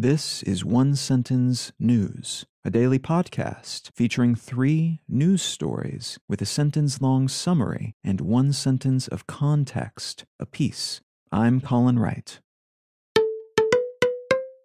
This is One Sentence News, a daily podcast featuring three news stories with a sentence long summary and one sentence of context apiece. I'm Colin Wright.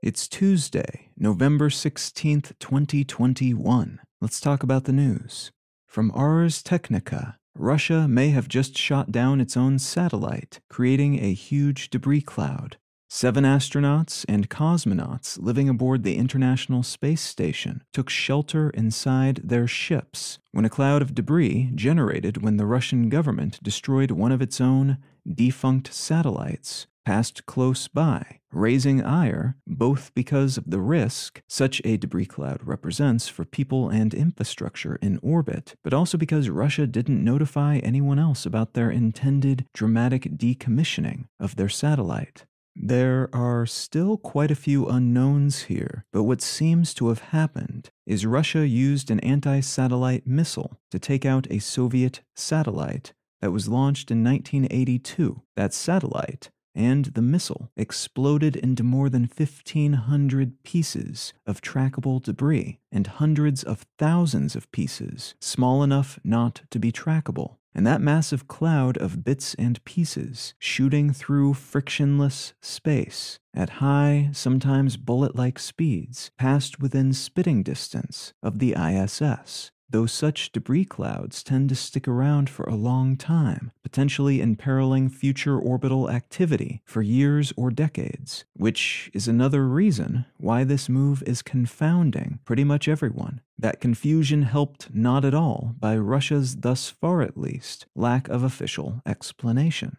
It's Tuesday, November 16th, 2021. Let's talk about the news. From Ars Technica, Russia may have just shot down its own satellite, creating a huge debris cloud. Seven astronauts and cosmonauts living aboard the International Space Station took shelter inside their ships when a cloud of debris generated when the Russian government destroyed one of its own defunct satellites passed close by, raising ire both because of the risk such a debris cloud represents for people and infrastructure in orbit, but also because Russia didn't notify anyone else about their intended dramatic decommissioning of their satellite. There are still quite a few unknowns here, but what seems to have happened is Russia used an anti satellite missile to take out a Soviet satellite that was launched in 1982. That satellite and the missile exploded into more than 1,500 pieces of trackable debris and hundreds of thousands of pieces small enough not to be trackable and that massive cloud of bits and pieces shooting through frictionless space at high, sometimes bullet like speeds passed within spitting distance of the ISS. Though such debris clouds tend to stick around for a long time, potentially imperiling future orbital activity for years or decades, which is another reason why this move is confounding pretty much everyone. That confusion helped not at all by Russia's, thus far at least, lack of official explanation.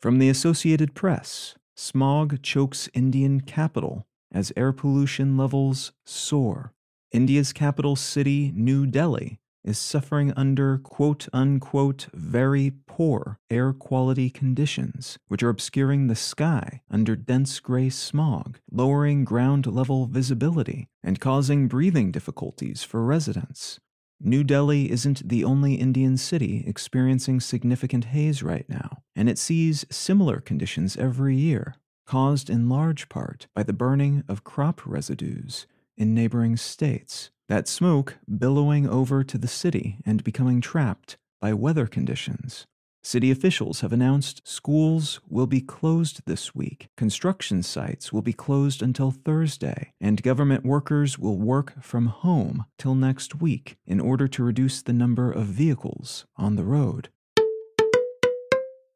From the Associated Press, smog chokes Indian capital as air pollution levels soar. India's capital city, New Delhi, is suffering under quote unquote very poor air quality conditions, which are obscuring the sky under dense gray smog, lowering ground level visibility, and causing breathing difficulties for residents. New Delhi isn't the only Indian city experiencing significant haze right now, and it sees similar conditions every year, caused in large part by the burning of crop residues in neighboring states, that smoke billowing over to the city and becoming trapped by weather conditions. City officials have announced schools will be closed this week, construction sites will be closed until Thursday, and government workers will work from home till next week in order to reduce the number of vehicles on the road.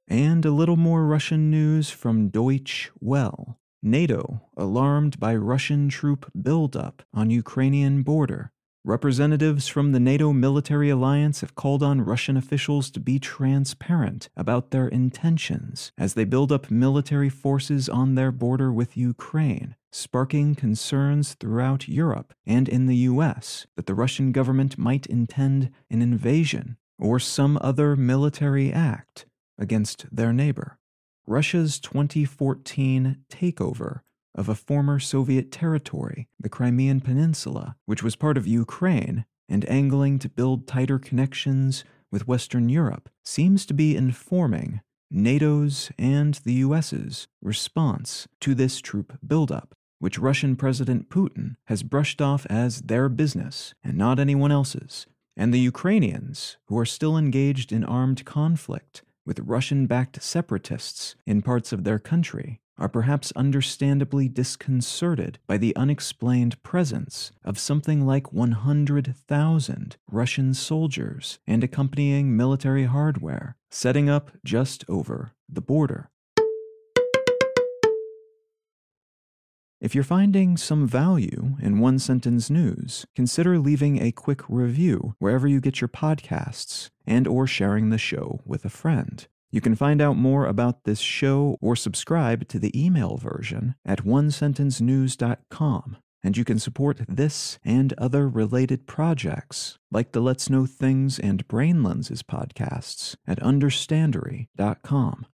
And a little more Russian news from Deutsche Welle. NATO alarmed by Russian troop buildup on Ukrainian border. Representatives from the NATO military alliance have called on Russian officials to be transparent about their intentions as they build up military forces on their border with Ukraine, sparking concerns throughout Europe and in the US that the Russian government might intend an invasion or some other military act against their neighbor. Russia's 2014 takeover of a former Soviet territory, the Crimean Peninsula, which was part of Ukraine, and angling to build tighter connections with Western Europe, seems to be informing NATO's and the US's response to this troop buildup, which Russian President Putin has brushed off as their business and not anyone else's, and the Ukrainians, who are still engaged in armed conflict, with Russian backed separatists in parts of their country are perhaps understandably disconcerted by the unexplained presence of something like 100,000 Russian soldiers and accompanying military hardware setting up just over the border. If you're finding some value in one sentence news, consider leaving a quick review wherever you get your podcasts and or sharing the show with a friend. You can find out more about this show or subscribe to the email version at onesentencenews.com. And you can support this and other related projects, like the Let's Know Things and Brain Lenses podcasts, at understandary.com.